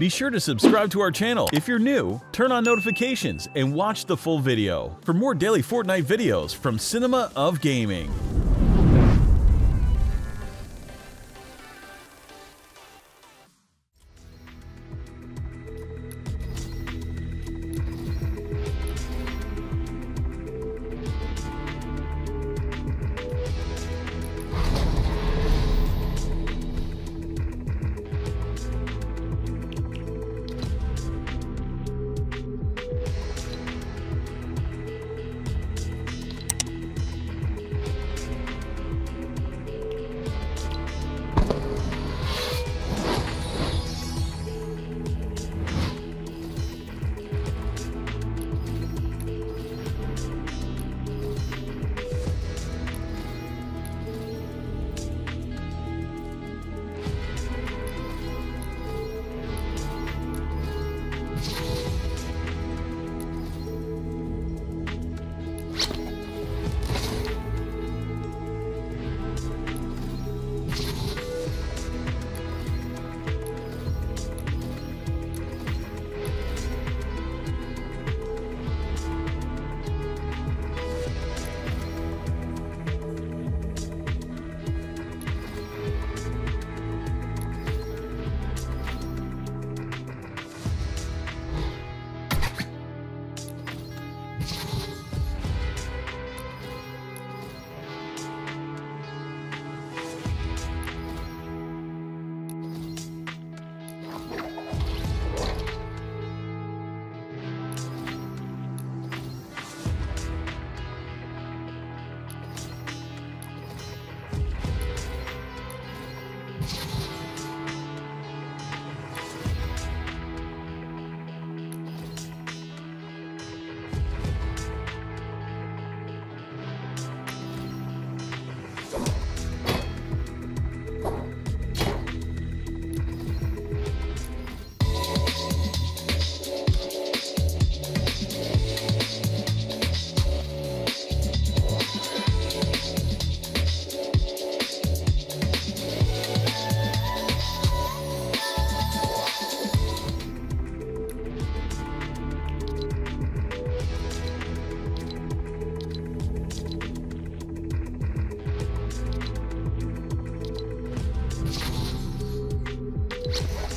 Be sure to subscribe to our channel. If you're new, turn on notifications and watch the full video for more daily Fortnite videos from Cinema of Gaming. you